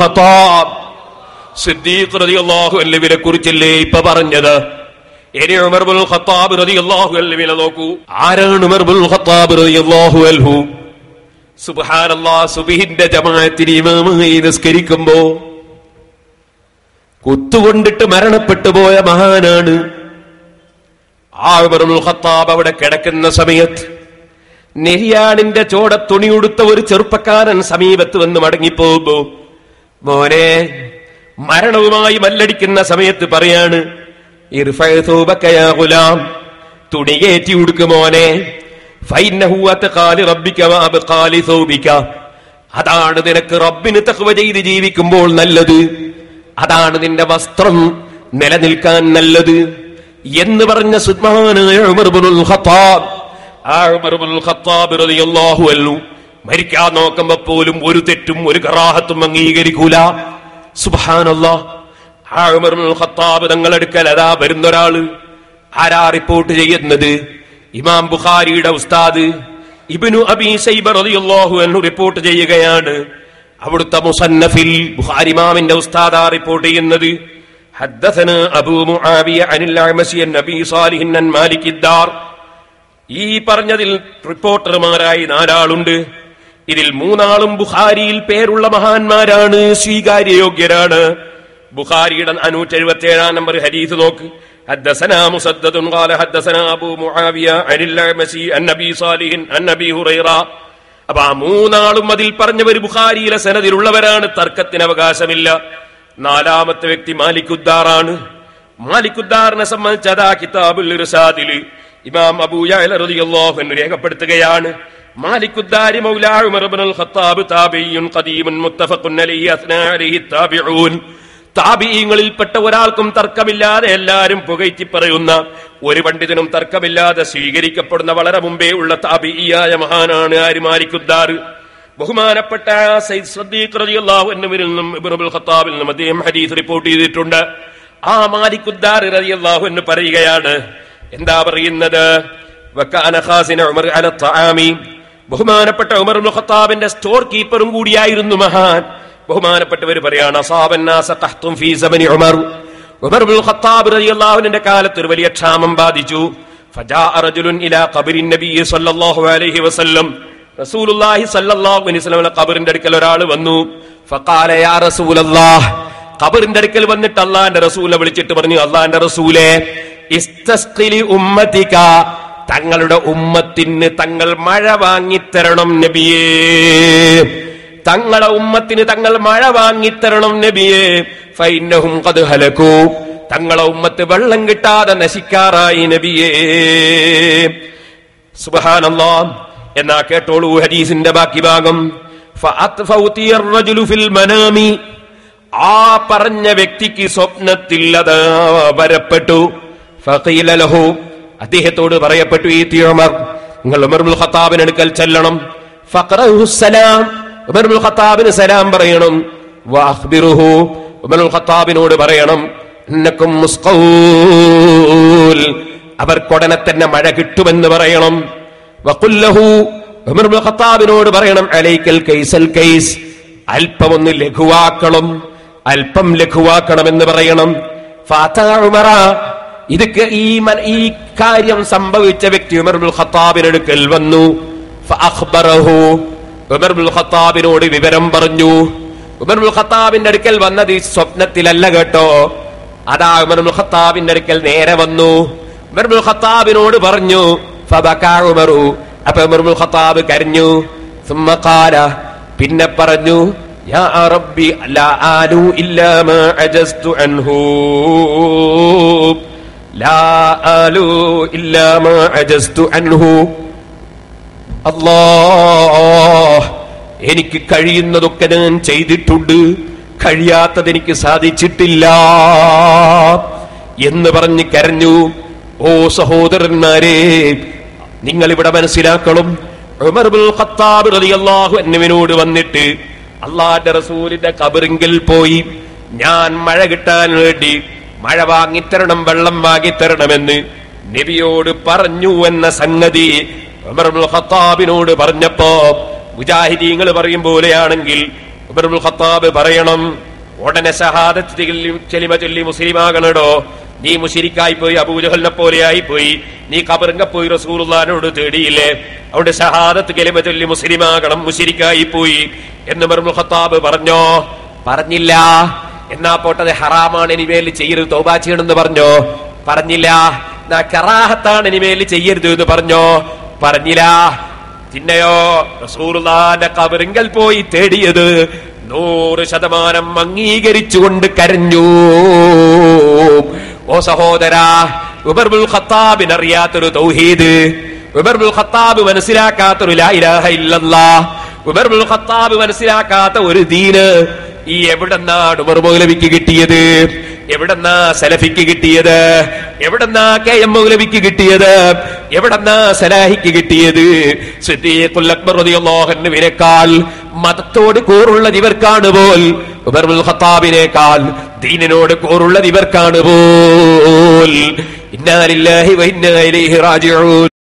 Khattab Siddique റളിയല്ലാഹു കുറിച്ചല്ലേ ഇപ്പൊ പറഞ്ഞത്? ഉമർ ഖത്താബ് റളിയല്ലാഹു നോക്കൂ. ഉമർ ഖത്താബ് റളിയല്ലാഹു അൻഹു? സുബ്ഹാനല്ലാഹ് ഇമാമായി നിസ്കരിക്കുമ്പോ കുത്തുകൊണ്ടിട്ട് മരണപ്പെട്ടു പോയ മഹാനാണ് ആ ഉമർ ഇബ്നുൽ ഖത്താബ് അവിടെ കിടക്കുന്ന സമയത്ത് നെരിയാണിന്റെ ചോട തുണിയുടുത്ത ഒരു ചെറുപ്പക്കാരൻ സമീപത്ത് വന്ന് മടങ്ങിപ്പോകുമ്പോ മോനെ മരണവുമായി മല്ലടിക്കുന്ന സമയത്ത് പറയാണ് ഗുലാം തുണി കയറ്റി ഉടുക്ക് അതാണ് നിനക്ക് റബ്ബിന് തഖ്വ ചെയ്ത് ജീവിക്കുമ്പോൾ നല്ലത്. അതാണ് നിന്റെ വസ്ത്രം നിലനിൽക്കാൻ നല്ലത്. എന്ന് പറഞ്ഞ സുദ്മാനായ മരിക്കാൻ നോക്കുമ്പോ പോലും ഒരു തെറ്റും ഒരു കറാഹത്തും അംഗീകരിക്കൂല സുബ്ഹാനല്ലാഹ് ആ ഉമർ ഇബ്നുൽ ഖത്താബ് തങ്ങളെടുക്കൽ അതാ വരുന്നൊരാള് ആരാ റിപ്പോർട്ട് ചെയ്യുന്നത് ഇമാം ബുഖാരിയുടെ ഉസ്താദ് ഇബ്നു അബീ സൈബ റളിയല്ലാഹു അൻഹു റിപ്പോർട്ട് ചെയ്യുകയാണ് അവിടുത്തെ മുസന്നഫിൽ ബുഖാരി ഇമാമിന്റെ ഉസ്താദാ റിപ്പോർട്ട് ചെയ്യുന്നത് حدثنا أبو معاوية عن الأعمش عن أبي صالح عن مالك الدار ഈ പറഞ്ഞതിൽ റിപ്പോർട്ടർമാരായി നാലാളുണ്ട് ഇതിൽ മൂന്നാളും ബുഖാരിയിൽ പേരുള്ള മഹാന്മാരാണ് സ്വീകാര്യയോഗ്യരാണ് ബുഖാരിയുടെ അനൂറ്റി എഴുപത്തി ഏഴാം നമ്പർ ഹരീസ് നോക്ക് حدثنا مسدد قال حدثنا أبو معاوية عن الأعمشي عن أبي صالح عن أبي هريرة അപ്പൊ ആ മൂന്നാളും അതിൽ പറഞ്ഞവർ ബുഖാരിയിലെ സനദിലുള്ളവരാണ് തർക്കത്തിന് അവകാശമില്ല നാലാമത്തെ വ്യക്തി മാലിക്കുദ്ദാറാണ് മാലിക്കുദ്ദാറിനെ സംബന്ധിച്ച് അതാ കിതാബുൽ ഇർസാദില് ഇമാം അബൂയാഹു രേഖപ്പെടുത്തുകയാണ് മാലിക്കുദ്ദാരി മൗലാ ഉമർ ഇബ്നുൽ ഖത്താബ് താബിയുൻ ഖദീമുൻ മുത്തഫഖുൻ അലൈഹി അലൈഹി താബിഊൻ ഒരാൾക്കും തർക്കമില്ലാതെ എല്ലാരും പുകഴ്ത്തി പറയുന്ന ഒരു പണ്ഡിതനും തർക്കമില്ലാതെ സ്വീകരിക്കപ്പെടുന്ന വളരെ മുമ്പേ ഉള്ള താബിയായ മഹാനാണ് ആര് മാലിക്കുദ്ദാർ ബഹുമാനപ്പെട്ട സയ്യിദ് റളിയല്ലാഹു നിന്നും ഇബ്നുൽ ഖത്താബിൽ നിന്നും അദ്ദേഹം ഹദീസ് റിപ്പോർട്ട് ചെയ്തിട്ടുണ്ട്. ആ മാലിക്കുദ്ദാർ റളിയല്ലാഹു എന്ന് പറയുകയാണ് എന്താ പറയുന്നത്? ബഹുമാനപ്പെട്ട ഉമർ ഖത്താബിന്റെ സ്റ്റോർ കീപ്പറും കൂടിയായിരുന്നു മഹാൻ. ബഹുമാനപ്പെട്ടവർ പറയാണ് കാലത്ത് ഒരു വലിയ ക്ഷാമം ബാധിച്ചു. ഖബറിന്റെ അടുക്കൽ ഒരാൾ വന്നു. ഖബറിന്റെ അടുക്കൽ വന്നിട്ട് അള്ളാന്റെ റസൂലെ വിളിച്ചിട്ട് പറഞ്ഞു അള്ളാന്റെ റസൂലെ ഉമ്മതിക തങ്ങളുടെ ഉമ്മത്തിന് തങ്ങൾ മഴ വാങ്ങിത്തരണം നബിയേ. തങ്ങളുടെ ഉമ്മത്തിന് തങ്ങൾ മഴ വാങ്ങിത്തരണം നബിയേ. ഫൈനഹും കത് ഹലക്കൂ. തങ്ങളുടെ ഉമ്മത്ത് വെള്ളം കിട്ടാതെ നശിക്കാറായി നബിയേ. സുബാനല്ലോ എന്നാ കേട്ടോളൂ ഹരീസിന്റെ ബാക്കി ഭാഗം. ആ പറഞ്ഞ വ്യക്തിക്ക് സ്വപ്നത്തിൽ അത് വരപ്പെട്ടു. ലഹു. അദ്ദേഹത്തോട് പറയപ്പെട്ടു ഈ തീമർ നിങ്ങൾ ഉമർബുൽ ഖത്താബിന് അടുക്കൽ ചെല്ലണം. സലാം. ഉമർബുൽ ഖത്താബിന് സലാം പറയണം. വഅഖ്ബിറുഹു. ഉമറുൽ ഖത്താബിനോട് പറയണം ഇന്നക്കും മുസ്ഖൂൽ. അവർക്കൊടനെ തന്നെ മഴ കിട്ടുമെന്ന് പറയണം. വഖുല്ലഹു ഉമർബുൽ ഖത്താബിനോട് പറയണം അലൈക്കൽ കൈസൽ കൈസ്. അല്പം ഒന്ന് ലഘുവാക്കണം. അല്പം ലഘുവാക്കണമെന്ന് പറയണം. ഫാത്താ ഉമറ. ഇത് ഈ ഈ കാര്യം സംഭവിച്ച വ്യക്തി ഉമർബുൽ ഖത്താബിനടുക്കൽ വന്നു. ഉമർബുൽ ഖത്താബിനോട് വിവരം പറഞ്ഞു. ഉമർബുൽ ഖത്താബിന്റെ അടുക്കൽ വന്നത് ഈ സ്വപ്നത്തിലല്ല കേട്ടോ. അതാ ഉമർബുൽ ഖത്താബിന്റെ അടുക്കൽ നേരെ വന്നു. ഉമർബുൽ ഖത്താബിനോട് പറഞ്ഞു ഉമറു. അപ്പൊ ഉമർബുൽ ഖത്താബ് കരഞ്ഞു. സുമ്മക്കാല പിന്നെ പറഞ്ഞു യാ റബ്ബി ലാ ആലു ഇല്ലാ മാ അജസ്തു അൻഹൂ. എനിക്ക് കഴിയുന്നതൊക്കെ ഞാൻ ചെയ്തിട്ടുണ്ട്. കഴിയാത്തത് എനിക്ക് സാധിച്ചിട്ടില്ല. എന്ന് പറഞ്ഞ് കരഞ്ഞു. ഓ സഹോദരന്മാരെ നിങ്ങൾ ഇവിടെ മനസ്സിലാക്കണം അൻഹുവിനോട് വന്നിട്ട് അള്ളാന്റെ റസൂലിന്റെ കബറിങ്കിൽ പോയി. ഞാൻ മഴ കിട്ടാൻ വേണ്ടി മഴ വാങ്ങിത്തരണം വെള്ളം വാങ്ങിത്തരണമെന്ന് നബിയോട് പറഞ്ഞു എന്ന സംഗതി ഖത്താബിനോട് പറഞ്ഞപ്പോ മുജാഹിദീങ്ങൾ പറയും പോലെയാണെങ്കിൽ ഖത്താബ് പറയണം ഉടനെ ഷഹാദത്ത് ചെലിമ ചൊല്ലി മുസ്ലിമാകണടോ നീ മുഷിരിക്കായി പോയി അബൂജഹലിനെ പോലെയായി പോയി നീ കബറിങ്ക പോയി റസൂലുള്ളാനോട് തേടിയില്ലേ അവിടെ ഷഹാദത്ത് കെലിമ ചൊല്ലി മുസ്ലിമാകണം മുഷിരിക്കായി പോയി എന്ന് ഉമറുൽ ഖത്താബ് പറഞ്ഞോ? പറഞ്ഞില്ല. എന്നാ പോട്ടത് ഹറാമാണ് ഇനിമേൽ ചെയ്യരുത്. തോബാ ചെയ്യണമെന്ന് പറഞ്ഞോ? പറഞ്ഞില്ല. കറാഹത്താണ് ഇനിമേൽ ചെയ്യരുത് എന്ന് പറഞ്ഞോ? പറഞ്ഞില്ല. പിന്നെയോ റസൂലുള്ളാന്റെ കബറിങ്കൽ പോയി തേടിയത് നൂറ് ശതമാനം അംഗീകരിച്ചുകൊണ്ട് കരഞ്ഞു. ഓ സഹോദരാ ഉബർബുൽ ഖത്താബിന് അറിയാത്തൊരു തൗഹീദ്. ഉബർബുൽ ഖത്താബ് മനസ്സിലാക്കാത്തൊരു ലാ ഇലാഹ ഇല്ലല്ലാ. ഉബർബുൽ ഖത്താബ് മനസ്സിലാക്കാത്ത ഒരു ദീന് ഈ എവിടെന്നാണ് ഉമർ കിട്ടിയത്? എവിടെന്നാ സലഫിക്ക് കിട്ടിയത്? എവിടെന്നാ കെ എം മൗലവിക്ക് കിട്ടിയത്? എവിടെന്നാ സലാഹിക്ക് കിട്ടിയത്? റളിയല്ലാഹുവിനേക്കാൾ മതത്തോട് കൂറുള്ളത് ഇവർക്കാണ് പോൽ. ഉമറുൽ ഖത്താബിനേക്കാൾ ദീനിനോട് കൂറുള്ളത് ഇവർക്കാണ് പോൽ. ഇന്നാലില്ലാഹി വ ഇലൈഹി റാജിഊൻ.